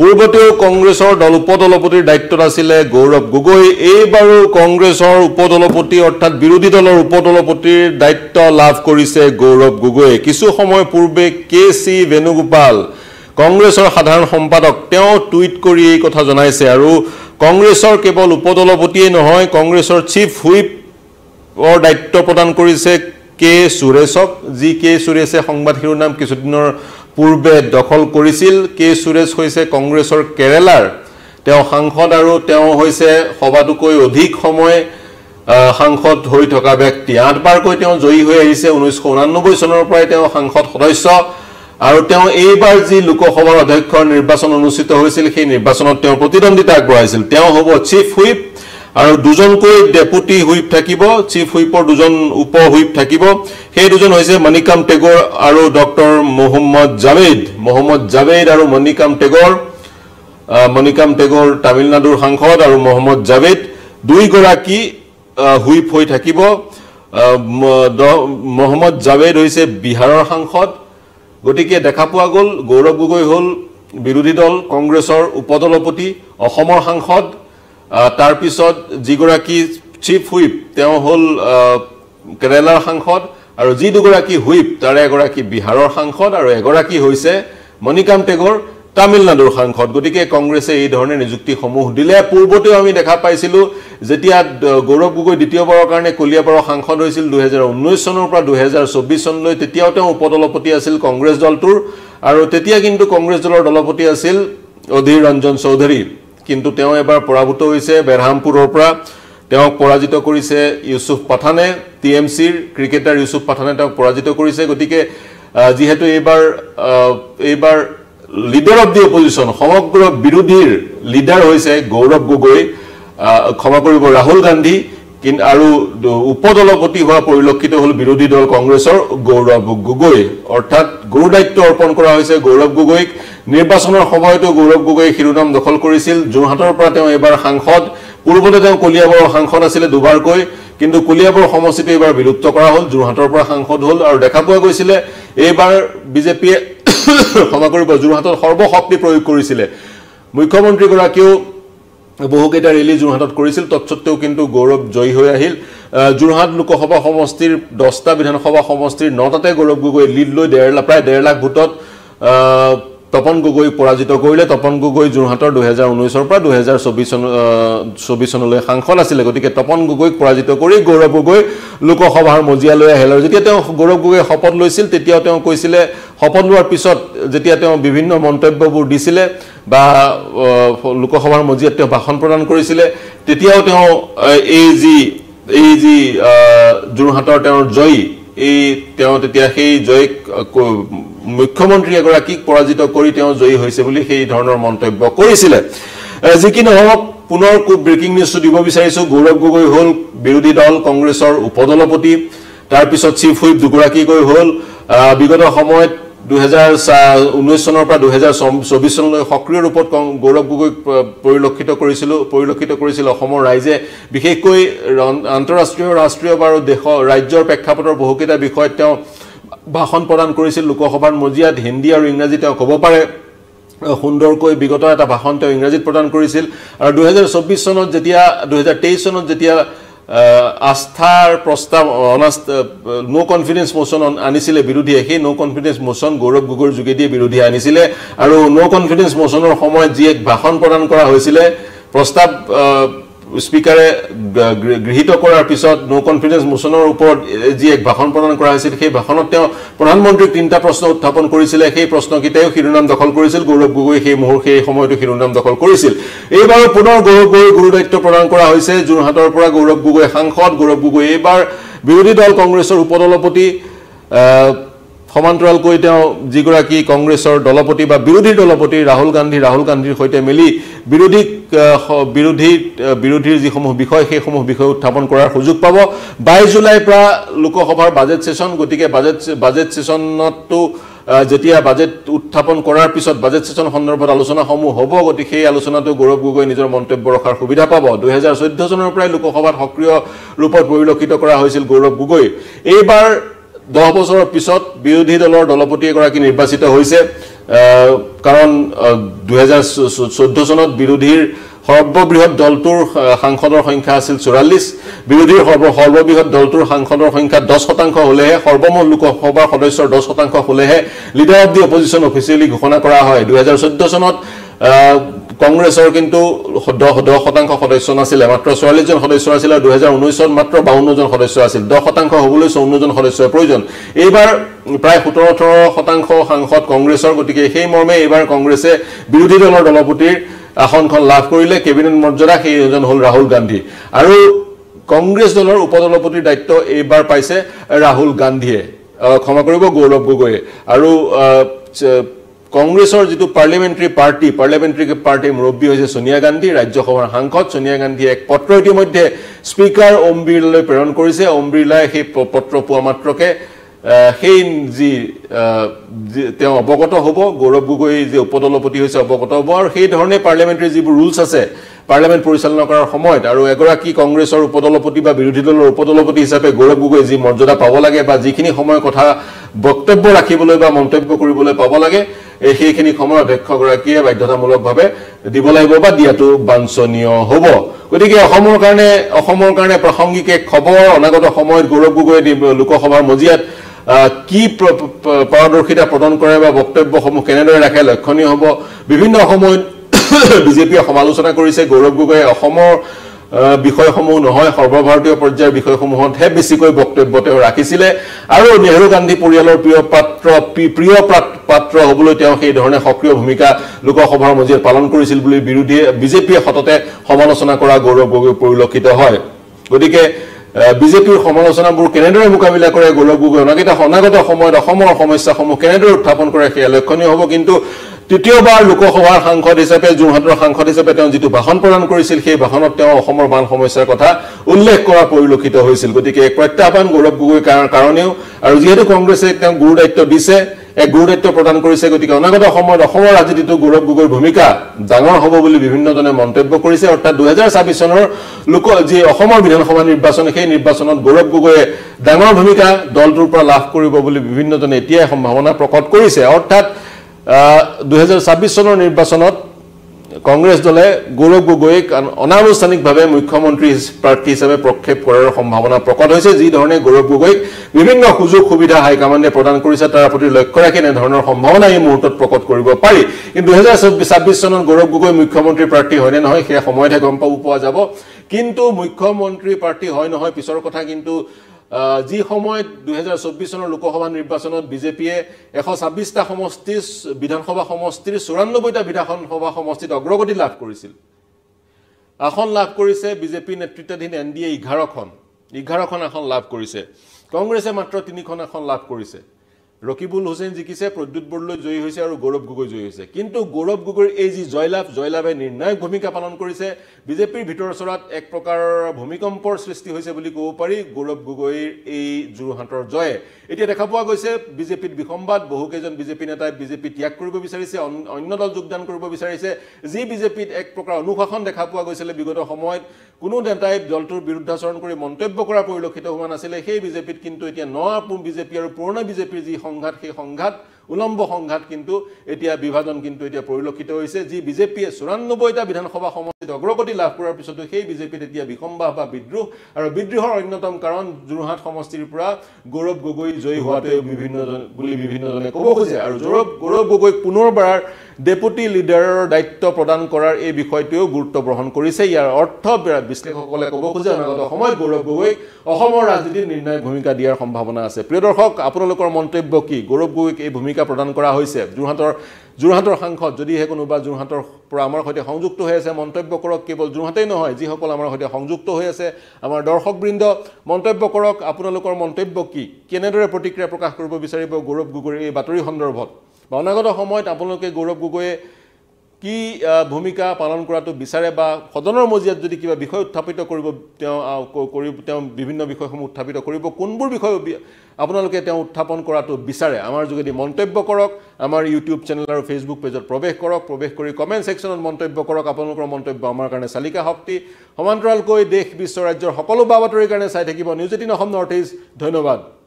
পূৰ্বতেও কংগ্ৰেছৰ দল উপদলপতিৰ দায়িত্বত আছিলে গৌৰৱ গগৈ। এইবাৰো কংগ্ৰেছৰ উপদলপতি অৰ্থাৎ বিৰোধী দলৰ উপদলপতিৰ দায়িত্ব লাভ কৰিছে গৌৰৱ গগৈয়ে। কিছু সময় পূৰ্বে কে চি বেণুগোপাল কংগ্ৰেছৰ সাধাৰণ সম্পাদক তেওঁ টুইট কৰি এই কথা জনাইছে। আৰু কংগ্ৰেছৰ কেৱল উপদলপতিয়ে নহয় কংগ্ৰেছৰ চিফ হুইপৰ দায়িত্ব প্ৰদান কৰিছে কে সুৰেশক। যি কে সুৰেশে সংবাদ শিৰোনাম কিছুদিনৰ পূৰ্বে দখল কৰিছিল কে সুৰেশ হৈছে কংগ্ৰেছৰ কেৰেলাৰ। তেওঁ সাংসদ আৰু তেওঁ হৈছে সবাতোকৈ অধিক সময় সাংসদ হৈ থকা ব্যক্তি। আঠবাৰকৈ তেওঁ জয়ী হৈ আহিছে ঊনৈছশ ঊনানব্বৈ চনৰ পৰাই তেওঁ সাংসদ সদস্য। আৰু তেওঁ এইবাৰ যি লোকসভাৰ অধ্যক্ষৰ নিৰ্বাচন অনুষ্ঠিত হৈছিল সেই নিৰ্বাচনত তেওঁ প্ৰতিদ্বন্দ্বিতা আগবঢ়াইছিল। তেওঁ হ'ব চিফ হুইপ আৰু দুজনকৈ ডেপুটি হুইপ থাকিব চিফ হুইপৰ দুজন উপ হুইপ থাকিব। সেই দুজন হৈছে মণিকাম টেগৰ আৰু ডক্টৰ মহম্মদ জাভেদ। মহম্মদ জাভেদ আৰু মণিকাম টেগৰ মণিকাম টেগৰ তামিলনাডুৰ সাংসদ আৰু মহম্মদ জাভেদ। দুইগৰাকী হুইপ হৈ থাকিব। মহম্মদ জাভেদ হৈছে বিহাৰৰ সাংসদ। গতিকে দেখা পোৱা গ'ল গৌৰৱ গগৈ হ'ল বিৰোধী দল কংগ্ৰেছৰ উপদলপতি অসমৰ সাংসদ। তাৰপিছত যিগৰাকী চিফ হুইপ তেওঁ হ'ল কেৰেলাৰ সাংসদ আৰু যি দুগৰাকী হুইপ তাৰে এগৰাকী বিহাৰৰ সাংসদ আৰু এগৰাকী হৈছে মণিকাম টেগৰ তামিলনাডুৰ সাংসদ। গতিকে কংগ্ৰেছে এই ধৰণে নিযুক্তিসমূহ দিলে। পূৰ্বতেও আমি দেখা পাইছিলোঁ যেতিয়া গৌৰৱ গগৈ দ্বিতীয়বাৰৰ কাৰণে কলিয়াবৰৰ সাংসদ হৈছিল দুহেজাৰ ঊনৈছ চনৰ পৰা দুহেজাৰ চৌব্বিছ চনলৈ তেতিয়াও তেওঁ উপদলপতি আছিল কংগ্ৰেছ দলটোৰ। আৰু তেতিয়া কিন্তু কংগ্ৰেছ দলৰ দলপতি আছিল অধীৰ ৰঞ্জন চৌধুৰী। কিন্তু তেওঁ এবাৰ পৰাভূত হৈছে বেৰহামপুৰৰ পৰা। তেওঁক পৰাজিত কৰিছে ইউচুফ পাঠানে টি এম চিৰ ক্ৰিকেটাৰ ইউচুফ পাঠানে তেওঁক পৰাজিত কৰিছে। গতিকে যিহেতু এইবাৰ এইবাৰ লিডাৰ অফ দি অপজিশ্যন সমগ্ৰ বিৰোধীৰ লিডাৰ হৈছে গৌৰৱ গগৈ। ক্ষমা কৰিব ৰাহুল গান্ধী। কিন্তু আৰু উপদলপতি হোৱা পৰিলক্ষিত হ'ল বিৰোধী দল কংগ্ৰেছৰ গৌৰৱ গগৈ। অৰ্থাৎ গুৰু দায়িত্ব অৰ্পণ কৰা হৈছে গৌৰৱ গগৈক। নিৰ্বাচনৰ সময়তো গৌৰৱ গগৈয়ে শিৰোনাম দখল কৰিছিল। যোৰহাটৰ পৰা তেওঁ এইবাৰ সাংসদ। পূৰ্বতে তেওঁ কলিয়াবৰৰ সাংসদ আছিলে দুবাৰকৈ কিন্তু কলিয়াবৰ সমষ্টিটো এইবাৰ বিলুপ্ত কৰা হ'ল। যোৰহাটৰ পৰা সাংসদ হ'ল আৰু দেখা পোৱা গৈছিলে এইবাৰ বিজেপিয়ে ক্ষমা কৰিব। যোৰহাটত সৰ্বশক্তি প্ৰয়োগ কৰিছিলে। মুখ্যমন্ত্ৰীগৰাকীয়েও বহুকেইটা ৰেলী যোৰহাটত কৰিছিল। তৎসত্বেও কিন্তু গৌৰৱ জয়ী হৈ আহিল। আহ, যোৰহাট লোকসভা সমষ্টিৰ দহটা বিধানসভা সমষ্টিৰ নটাতে গৌৰৱ গগৈ লিড লৈ ডেৰ প্ৰায় ডেৰ লাখ ভোটত তপন গগৈক পৰাজিত কৰিলে তপন গগৈ যোৰহাটৰ দুহেজাৰ ঊনৈছৰ পৰা দুহেজাৰ চৌবিছ চন চৌবিছ চনলৈ সাংসদ আছিলে। গতিকে তপন গগৈক পৰাজিত কৰি গৌৰৱ গগৈ লোকসভাৰ মজিয়ালৈ আহিল। আৰু যেতিয়া তেওঁ গৌৰৱ গগৈয়ে শপত লৈছিল তেতিয়াও তেওঁ কৈছিলে শপত লোৱাৰ পিছত যেতিয়া তেওঁ বিভিন্ন মন্তব্যবোৰ দিছিলে বা লোকসভাৰ মজিয়াত তেওঁ ভাষণ প্ৰদান কৰিছিলে তেতিয়াও তেওঁ এই যি এই যি যোৰহাটৰ তেওঁৰ জয়ী এই তেওঁ তেতিয়া সেই জয়ীক মুখ্যমন্ত্ৰী এগৰাকীক পৰাজিত কৰি তেওঁ জয়ী হৈছে বুলি সেই ধৰণৰ মন্তব্য কৰিছিলে। যি কি নহওক পুনৰ খুব ব্ৰেকিং নিউজটো দিব বিচাৰিছো। গৌৰৱ গগৈ হ'ল বিৰোধী দল কংগ্ৰেছৰ উপদলপতি। তাৰপিছত চিফ হুইপ দুগৰাকীকৈ হ'ল। বিগত সময়ত দুহেজাৰ ঊনৈছ চনৰ পৰা দুহেজাৰ চৌবিছ চনলৈ সক্ৰিয় ৰূপত কং- গৌৰৱ গগৈক পৰিলক্ষিত কৰিছিলোঁ পৰিলক্ষিত কৰিছিল অসমৰ ৰাইজে। বিশেষকৈ আন্তঃৰাষ্ট্ৰীয় ৰাষ্ট্ৰীয় বাৰু দেশৰ ৰাজ্যৰ প্ৰেক্ষাপটৰ বহুকেইটা বিষয়ত তেওঁ ভাষণ প্ৰদান কৰিছিল লোকসভাৰ মজিয়াত হিন্দী আৰু ইংৰাজী তেওঁ ক'ব পাৰে। সুন্দৰকৈ বিগত এটা ভাষণ তেওঁ ইংৰাজীত প্ৰদান কৰিছিল। আৰু দুহেজাৰ চৌব্বিছ চনত যেতিয়া দুহেজাৰ তেইছ চনত যেতিয়া আস্থাৰ প্ৰস্তাৱ অনাস্থ ন' কনফিডেন্স মোচন আনিছিলে বিৰোধীয়ে সেই ন' কনফিডেন্স মোচন গৌৰৱ গগৈৰ যোগেদিয়ে বিৰোধীয়ে আনিছিলে। আৰু ন' কনফিডেন্স মোচনৰ সময়ত যি এক ভাষণ প্ৰদান কৰা হৈছিলে প্ৰস্তাৱ স্পীকাৰে গৃহীত কৰাৰ পিছত ন' কনফিডেন্স মোচনৰ ওপৰত যি এক ভাষণ প্ৰদান কৰা হৈছিল সেই ভাষণত তেওঁ প্ৰধানমন্ত্ৰীক তিনিটা প্ৰশ্ন উত্থাপন কৰিছিলে। সেই প্ৰশ্নকেইটাইও শিৰোনাম দখল কৰিছিল। গৌৰৱ গগৈ সেই মুহূৰ্ত সেই সময়তো শিৰোনাম দখল কৰিছিল। এইবাৰো পুনৰ গৌৰৱ গগৈ গুৰু দায়িত্ব প্ৰদান কৰা হৈছে। যোৰহাটৰ পৰা গৌৰৱ গগৈ সাংসদ। গৌৰৱ গগৈ এইবাৰ বিৰোধী দল কংগ্ৰেছৰ উপদলপতি সমান্তৰালকৈ তেওঁ যিগৰাকী কংগ্ৰেছৰ দলপতি বা বিৰোধী দলপতি ৰাহুল গান্ধী ৰাহুল গান্ধীৰ সৈতে মিলি বিৰোধীক বিৰোধী বিৰোধীৰ যিসমূহ বিষয় সেইসমূহ বিষয় উত্থাপন কৰাৰ সুযোগ পাব। বাইছ জুলাইৰ পৰা লোকসভাৰ বাজেট ছেছন গতিকে বাজেট বাজেট আহ, যেতিয়া বাজেট উত্থাপন কৰাৰ পিছত বাজেট ছেছন সন্দৰ্ভত আলোচনাসমূহ হ'ব গতিকে সেই আলোচনাটো গৌৰৱ গগৈ নিজৰ মন্তব্য ৰখাৰ সুবিধা পাব। দুহেজাৰ চৈধ্য চনৰ পৰাই লোকসভাত সক্ৰিয় ৰূপত পৰিলক্ষিত কৰা হৈছিল গৌৰৱ গগৈ। এইবাৰ দহ বছৰৰ পিছত বিৰোধী দলৰ দলপতি এগৰাকী নিৰ্বাচিত হৈছে কাৰণ দুহেজাৰ চৈধ্য চনত বিৰোধীৰ সৰ্ববৃহৎ দলটোৰ সাংসদৰ সংখ্যা আছিল চৌৰাল্লিছ। বিৰোধীৰ সৰ্ব সৰ্ববৃহৎ দলটোৰ সাংসদৰ সংখ্যা দহ শতাংশ হ'লেহে সৰ্বমুঠ লোকসভাৰ সদস্যৰ দহ শতাংশ হ'লেহে leader of the opposition officially ঘোষণা কৰা হয়। দুহেজাৰ চৈধ্য চনত কংগ্ৰেছৰ কিন্তু দহ দহ শতাংশ সদস্য নাছিলে মাত্ৰ চৌৰাল্লিছজন সদস্য আছিলে আৰু দুহেজাৰ ঊনৈছত মাত্ৰ বাৱন্নজন সদস্য আছিল। দহ শতাংশ হ'বলৈ চৌৱন্নজন সদস্যৰ প্ৰয়োজন। এইবাৰ প্ৰায় সোতৰ ওঠৰ শতাংশ সাংসদ কংগ্ৰেছৰ গতিকে সেই মৰ্মে এইবাৰ কংগ্ৰেছে বিৰোধী দলৰ দলপতিৰ আসনখন লাভ কৰিলে। কেবিনেট মৰ্যাদা সেইজন হ'ল ৰাহুল গান্ধী। আৰু কংগ্ৰেছ দলৰ উপদলপতিৰ দায়িত্ব এইবাৰ পাইছে ৰাহুল গান্ধীয়ে। ক্ষমা কৰিব গৌৰৱ গগৈয়ে। আৰু কংগ্ৰেছৰ যিটো পাৰ্লিয়ামেণ্টাৰী পাৰ্টি পাৰ্লিয়ামেণ্টাৰী পাৰ্টিৰ মুৰব্বী হৈছে ছোনিয়া গান্ধী ৰাজ্যসভাৰ সাংসদ ছোনিয়া গান্ধীয়ে এক পত্ৰ ইতিমধ্যে স্পীকাৰ ওম বিৰলালৈ প্ৰেৰণ কৰিছে। ওম বিৰলাই সেই পত্ৰ পোৱা মাত্ৰকে সেই যি তেওঁ অৱগত হ'ব গৌৰৱ গগৈ যি উপদলপতি হৈছে অৱগত হ'ব আৰু সেই ধৰণে পাৰ্লিয়ামেণ্টাৰী যিবোৰ ৰুলছ আছে পাৰ্লিয়ামেণ্ট পৰিচালনা কৰাৰ সময়ত আৰু এগৰাকী কংগ্ৰেছৰ উপদলপতি বা বিৰোধী দলৰ উপদলপতি হিচাপে গৌৰৱ গগৈ যি মৰ্যাদা পাব লাগে বা যিখিনি সময় কথা বক্তব্য ৰাখিবলৈ বা মন্তব্য কৰিবলৈ পাব লাগে সেইখিনি সময় অধ্যক্ষগৰাকীয়ে বাধ্যতামূলকভাৱে দিব লাগিব বা দিয়াটো বাঞ্ছনীয় হ'ব। গতিকে অসমৰ কাৰণে অসমৰ কাৰণে প্ৰাসংগিক এক খবৰ অনাগত সময়ত গৌৰৱ গগৈয়ে লোকসভাৰ মজিয়াত কি প্ৰ- প্ৰ- পাৰদৰ্শিতা প্ৰদান কৰে বা বক্তব্যসমূহ কেনেদৰে ৰাখে লক্ষণীয় হ'ব। বিভিন্ন সময়ত বিজেপিয়ে সমালোচনা কৰিছে। গৌৰৱ গগৈয়ে অসমৰ বিষয়সমূহ নহয় সৰ্বভাৰতীয় পৰ্যায়ৰ বিষয়সমূহতহে বেছিকৈ বক্তব্য তেওঁ ৰাখিছিলে। আৰু নেহৰু গান্ধী পৰিয়ালৰ প্ৰিয় পাত্ৰ প্ৰি- প্ৰিয় পাত- পাত্ৰ হ'বলৈ তেওঁ সেই ধৰণে সক্ৰিয় ভূমিকা লোকসভাৰ মজিয়াত পালন কৰিছিল বুলি বিৰোধীয়ে বিজেপিয়ে সততে সমালোচনা কৰা গৌৰৱ গগৈ পৰিলক্ষিত হয়। গতিকে বিজেপিৰ সমালোচনাবোৰ কেনেদৰে মোকাবিলা কৰে গৌৰৱ গগৈ অনাগত অনাগত সময়ত অসমৰ সমস্যাসমূহ কেনেদৰে উত্থাপন কৰে সেয়া লক্ষণীয় হ'ব। কিন্তু তৃতীয়বাৰ লোকসভাৰ সাংসদ হিচাপে যোৰহাটৰ সাংসদ হিচাপে তেওঁ যিটো ভাষণ প্ৰদান কৰিছিল সেই ভাষণত তেওঁ অসমৰ বান সমস্যাৰ কথা উল্লেখ কৰা পৰিলক্ষিত হৈছিল। গতিকে এক প্ৰত্যাহ্বান গৌৰৱ গগৈ কাৰ- কাৰণেও আৰু যিহেতু কংগ্ৰেছে তেওঁক গুৰু দায়িত্ব দিছে এক গুৰু দায়িত্ব প্ৰদান কৰিছে গতিকে অনাগত সময়ত অসমৰ ৰাজনীতিটো গৌৰৱ গগৈৰ ভূমিকা ডাঙৰ হ'ব বুলি বিভিন্নজনে মন্তব্য কৰিছে। অৰ্থাৎ দুহেজাৰ ছাব্বিছ চনৰ লোক যি অসমৰ বিধানসভা নিৰ্বাচন সেই নিৰ্বাচনত গৌৰৱ গগৈয়ে ডাঙৰ ভূমিকা দলটোৰ পৰা লাভ কৰিব বুলি বিভিন্নজনে এতিয়াই সম্ভাৱনা প্ৰকট কৰিছে। অৰ্থাৎ ছাব্বিছ চনৰ নিৰ্বাচনত কংগ্ৰেছ দলে গৌৰৱ গগৈক অনানুষ্ঠানিকভাৱে মুখ্যমন্ত্ৰী প্ৰাৰ্থী হিচাপে প্ৰক্ষেপ কৰাৰ সম্ভাৱনা প্ৰকট হৈছে যি ধৰণে গৌৰৱ গগৈক বিভিন্ন সুযোগ সুবিধা হাইকমাণ্ডে প্ৰদান কৰিছে তাৰ প্ৰতি লক্ষ্য ৰাখি এনেধৰণৰ সম্ভাৱনা এই মুহূৰ্তত প্ৰকট কৰিব পাৰি। কিন্তু দুহেজাৰ ছাব্বিছ চনত গৌৰৱ গগৈ মুখ্যমন্ত্ৰী প্ৰাৰ্থী হয়নে নহয় সেয়া সময়তহে গম পাব পোৱা যাব। কিন্তু মুখ্যমন্ত্ৰী প্ৰাৰ্থী হয় নহয় পিছৰ কথা কিন্তু যি সময়ত দুহেজাৰ চৌব্বিছ চনৰ লোকসভা নিৰ্বাচনত বিজেপিয়ে এশ ছাব্বিছটা সমষ্টিৰ বিধানসভা সমষ্টিৰ চৌৰান্নব্বৈটা বিধানসভা সমষ্টিত অগ্ৰগতি লাভ কৰিছিল। আসন লাভ কৰিছে বিজেপি নেতৃত্বাধীন এন ডি এ এঘাৰখন। এঘাৰখন আসন লাভ কৰিছে। কংগ্ৰেছে মাত্ৰ তিনিখন আসন লাভ কৰিছে। ৰকিবুল হুছেইন জিকিছে প্ৰদ্যুৎ বৰদলৈ জয়ী হৈছে আৰু গৌৰৱ গগৈ জয়ী হৈছে। কিন্তু গৌৰৱ গগৈৰ এই যি জয়লাভ জয়লাভে নিৰ্ণায়ক ভূমিকা পালন কৰিছে বিজেপিৰ ভিতৰ চৰাত এক প্ৰকাৰৰ ভূমিকম্পৰ সৃষ্টি হৈছে বুলি ক'ব পাৰি গৌৰৱ গগৈৰ এই যোৰহাটৰ জয়ে। এতিয়া দেখা পোৱা গৈছে বিজেপিত বিসম্বাদ বহুকেইজন বিজেপি নেতাই বিজেপি ত্যাগ কৰিব বিচাৰিছে অন- অন্য দল যোগদান কৰিব বিচাৰিছে। যি বিজেপিত এক প্ৰকাৰ অনুশাসন দেখা পোৱা গৈছিলে বিগত সময়ত কোনো নেতাই দলটোৰ বিৰুদ্ধাচৰণ কৰি মন্তব্য কৰা পৰিলক্ষিত হোৱা নাছিলে। সেই বিজেপিত কিন্তু এতিয়া ন বিজেপি আৰু পুৰণা বিজেপিৰ যি সংঘাত সেই সংঘাত উলম্ব সংঘাত কিন্তু এতিয়া বিভাজন কিন্তু এতিয়া পৰিলক্ষিত হৈছে যি বিজেপিয়ে চৌৰান্নব্বৈটা বিধানসভা সমষ্টিত অগ্ৰগতি লাভ কৰাৰ পিছতো সেই বিজেপিত এতিয়া বিসম্বাহ বা বিদ্ৰোহ আৰু বিদ্ৰোহৰ অন্যতম কাৰণ যোৰহাট সমষ্টিৰ পৰা গৌৰৱ গগৈ জয়ী হোৱাটোৱে বিভিন্নজন বুলি বিভিন্নজনে ক'ব খোজে। আৰু গৌৰৱ গৌৰৱ গগৈক পুনৰবাৰ ডেপুটি লিডাৰৰ দায়িত্ব প্ৰদান কৰাৰ এই বিষয়টোৱেও গুৰুত্ব গ্ৰহণ কৰিছে। ইয়াৰ অৰ্থ বিশ্লেষকসকলে ক'ব খোজে অনাগত সময়ত গৌৰৱ গগৈক অসমৰ ৰাজনীতিত নিৰ্ণায়ক ভূমিকা দিয়াৰ সম্ভাৱনা আছে। প্ৰিয় দৰ্শক আপোনালোকৰ মন্তব্য কি? গৌৰৱ গগৈক এই ভূমিকা প্ৰদান কৰা হৈছে। যোৰহাটৰ যোৰহাটৰ সাংসদ যদিহে কোনোবা যোৰহাটৰ পৰা আমাৰ সৈতে সংযুক্ত হৈ আছে মন্তব্য কৰক কেৱল যোৰহাটেই নহয় যিসকল আমাৰ সৈতে সংযুক্ত হৈ আছে আমাৰ দৰ্শকবৃন্দ মন্তব্য কৰক আপোনালোকৰ মন্তব্য কি? কেনেদৰে প্ৰতিক্ৰিয়া প্ৰকাশ কৰিব বিচাৰিব গৌৰৱ গগৈৰ এই বাতৰি সন্দৰ্ভত? বা অনাগত সময়ত আপোনালোকে গৌৰৱ গগৈয়ে কি ভূমিকা পালন কৰাটো বিচাৰে বা সদনৰ মজিয়াত যদি কিবা বিষয় উত্থাপিত কৰিব তেওঁ আহ, ক- কৰিব তেওঁ বিভিন্ন বিষয়সমূহ উত্থাপিত কৰিব কোনবোৰ বিষয় আপোনালোকে তেওঁ উত্থাপন কৰাটো বিচাৰে? আমাৰ যোগেদি মন্তব্য কৰক আমাৰ ইউটিউব চেনেল আৰু ফেচবুক পেজত প্ৰৱেশ কৰক প্ৰৱেশ কৰি কমেণ্ট ছেকশ্যনত মন্তব্য কৰক আপোনালোকৰ মন্তব্য আমাৰ কাৰণে চালিকা শক্তি সমান্তৰালকৈ দেশ বিশ্ব ৰাজ্যৰ সকলো বা বাতৰিৰ কাৰণে চাই থাকিব। News eighteen Assam north east ধন্যবাদ।